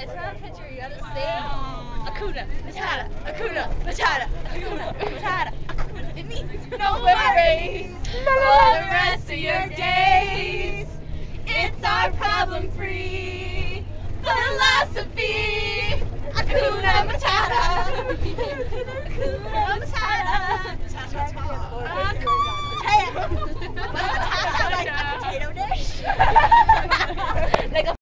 It's not a picture. You gotta say Akuna Matata, Akuna Matata, Akuna Matata. Akuna. It means no worries for the rest of your day.